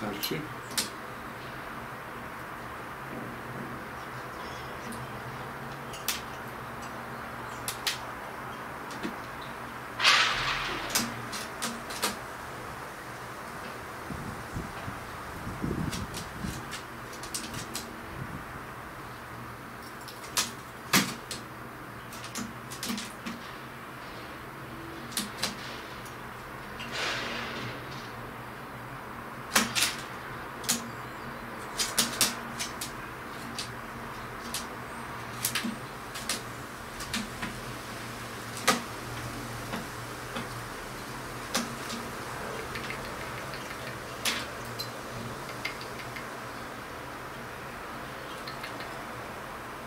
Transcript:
三十岁。